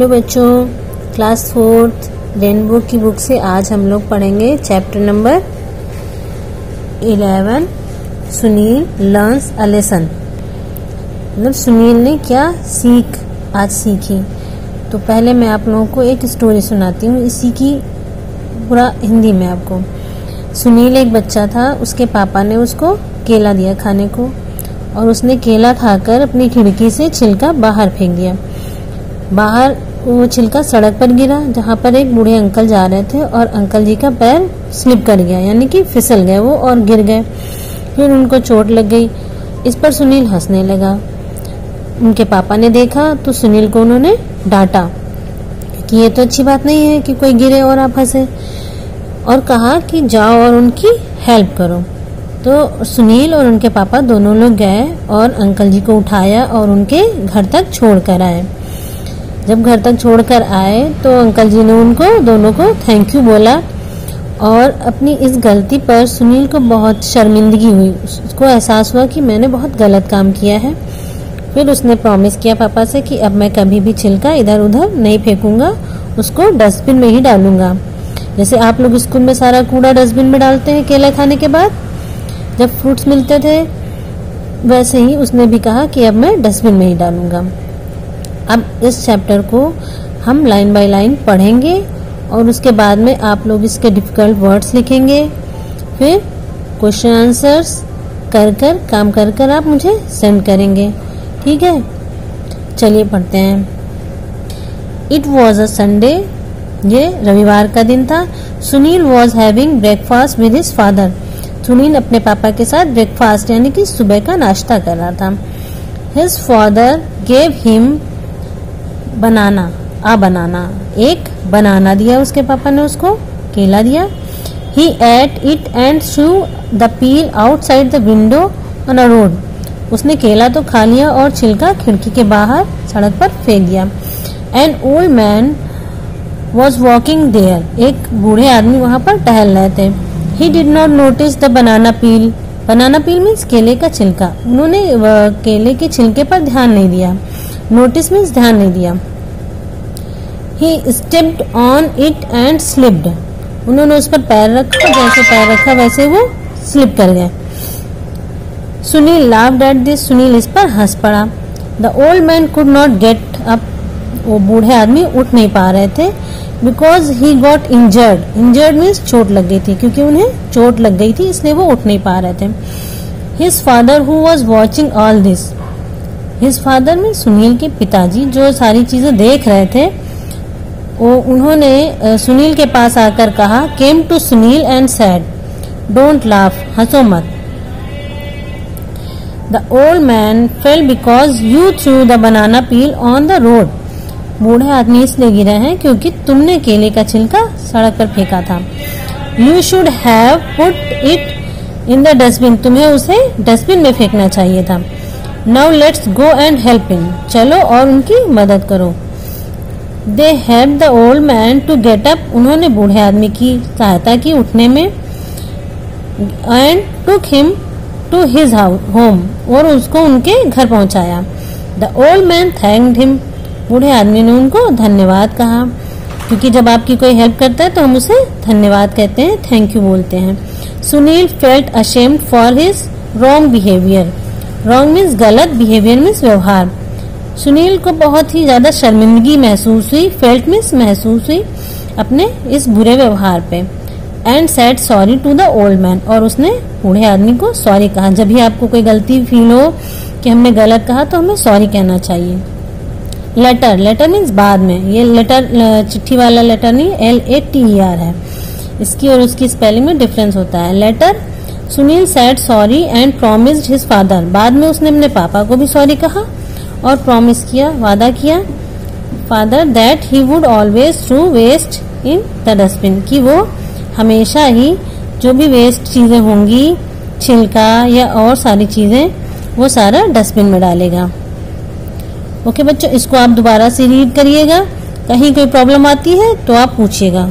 Hello बच्चों class fourth rainbow की book से आज हम लोग पढ़ेंगे chapter number eleven Sunil learns a lesson मतलब सुनील ने क्या सीख, आज सीखी। तो पहले मैं आप लोगों को एक स्टोरी सुनाती हूँ, इसी की पूरा हिंदी में आपको। सुनील एक बच्चा था, उसके पापा ने उसको केला दिया खाने को और उसने केला खाकर अपनी खिड़की से छिलका बाहर फेंक दिया। बाहर वो छिलका सड़क पर गिरा, जहाँ पर एक बूढ़े अंकल जा रहे थे और अंकल जी का पैर स्लिप कर गया, यानी कि फिसल गए वो और गिर गए। फिर उनको चोट लग गई। इस पर सुनील हंसने लगा। उनके पापा ने देखा तो सुनील को उन्होंने डांटा कि ये तो अच्छी बात नहीं है कि कोई गिरे और आप हंसे, और कहा कि जाओ और उनकी हेल्प करो। तो सुनील और उनके पापा दोनों लोग गए और अंकल जी को उठाया और उनके घर तक छोड़ कर आए। जब घर तक छोड़कर आए तो अंकल जी ने उनको, दोनों को थैंक यू बोला और अपनी इस गलती पर सुनील को बहुत शर्मिंदगी हुई। उसको एहसास हुआ कि मैंने बहुत गलत काम किया है। फिर उसने प्रॉमिस किया पापा से कि अब मैं कभी भी छिलका इधर उधर नहीं फेंकूँगा, उसको डस्टबिन में ही डालूँगा। जैसे आप लोग स्कूल में सारा कूड़ा डस्टबिन में डालते हैं केला खाने के बाद, जब फ्रूट्स मिलते थे, वैसे ही उसने भी कहा कि अब मैं डस्टबिन में ही डालूँगा। अब इस चैप्टर को हम लाइन बाय लाइन पढ़ेंगे और उसके बाद में आप लोग इसके डिफ़िकल्ट वर्ड्स लिखेंगे। फिर क्वेश्चन आंसर्स कर कर, काम कर कर आप मुझे सेंड करेंगे। ठीक है? चलिए पढ़ते हैं। इट वॉज़ अ संडे ये रविवार का दिन था। Sunil was having breakfast with his father Sunil अपने पापा के साथ ब्रेकफास्ट यानी कि सुबह का नाश्ता कर रहा था। His father gave him banana, a banana. एक, बनाना दिया उसके पापा ने उसको, केला दिया। He ate it and shoe the peel outside the window on a road उसने केला तो खा लिया और छिलका खिड़की के बाहर सड़क पर फेंक दिया। An old man was walking there एक बूढ़े आदमी वहाँ पर टहल रहे थे। He did not notice the banana peel banana peel means केले का छिलका। उन्होंने केले के छिलके पर ध्यान नहीं दिया। नोटिस मीन्स ध्यान नहीं दिया। He stepped on it and slipped उन्होंने उस पर पैर रखा, जैसे पैर रखा वैसे वो स्लिप कर गए। Sunil laughed at this Sunil इस पर हंस पड़ा। The old man could not get up वो बूढ़े आदमी उठ नहीं पा रहे थे because he got injured injured means चोट लग गई थी, क्योंकि उन्हें चोट लग गई थी, इसलिए वो उठ नहीं पा रहे थे। His father who was watching all this his father में सुनील के पिताजी जो सारी चीज़ें देख रहे थे, वो उन्होंने सुनील के पास आकर कहा came to Sunil and said don't laugh हंसो मत the old man fell because you threw the banana peel on the road बूढ़े आदमी इसलिए गिरे हैं क्योंकि तुमने केले का छिलका सड़क पर फेंका था। You should have put it in the dustbin तुम्हें उसे डस्टबिन में फेंकना चाहिए था। Now let's go and help him चलो और उनकी मदद करो। They help the old man to get up उन्होंने बूढ़े आदमी की सहायता की उठने में and took him to his home और उसको उनके घर पहुँचाया। The old man thanked him बूढ़े आदमी ने उनको धन्यवाद कहा। क्योंकि जब आपकी कोई हेल्प करता है तो हम उसे धन्यवाद कहते हैं थैंक यू बोलते हैं। Sunil felt ashamed for his wrong behaviour wrong means गलत बिहेवियर मीन्स व्यवहार। सुनील को बहुत ही ज़्यादा शर्मिंदगी महसूस हुई फेल्ट मीन्स महसूस हुई अपने इस बुरे व्यवहार पे। And said sorry to the old man और उसने बूढ़े आदमी को सॉरी कहा। जब भी आपको कोई गलती फील हो कि हमने गलत कहा तो हमें सॉरी कहना चाहिए। लेटर लेटर मीन्स बाद में। ये लेटर चिट्ठी वाला लेटर नहीं एल ए टी आर है। इसकी और उसकी स्पेलिंग में डिफरेंस होता है। Later Sunil said sorry and promised his father बाद में उसने अपने पापा को भी सॉरी कहा और प्रॉमिस किया, वादा किया father that he would always throw waste in the dustbin कि वो हमेशा ही जो भी वेस्ट चीज़ें होंगी, छिलका या और सारी चीज़ें, वो सारा डस्टबिन में डालेगा। ओके बच्चों, इसको आप दोबारा से रीड करिएगा। कहीं कोई प्रॉब्लम आती है तो आप पूछिएगा।